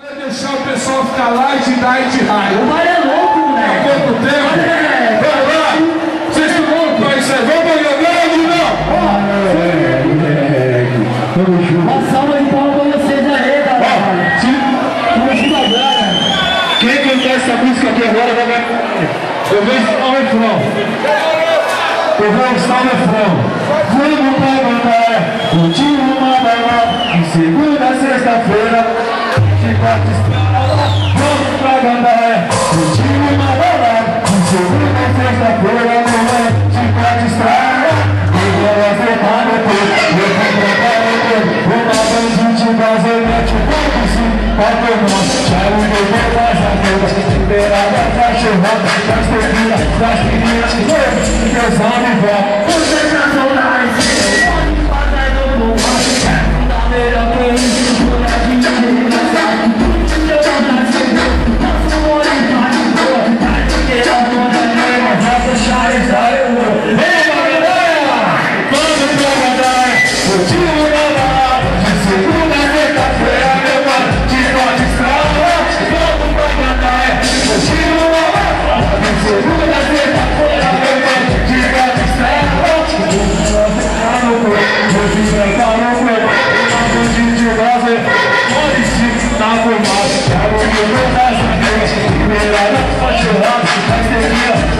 deixar o pessoal ficar lá e te dar e te raio. O bar é louco, Há moleque. pouco tempo. É. Vamos lá. Vocês não vão pra isso aí. Vamos jogando, não? Uma salva de palmas pra vocês aí, galera. Quem cantar essa música aqui agora vai ganhar. Eu vou ensinar o refrão. Eu vou ensinar o refrão. Vamos pra Gandaia, curtir uma balada. De segunda a sexta-feira, não é de quatro estrela. E vou voltar depois, eu vou trocar depois. Uma vez a gente vai mete o corpo sim, pode ou não. Quero beber das amigas, liberar das cachorradas, das tequilas, das meninas. Deus sabe, vó. Thank you.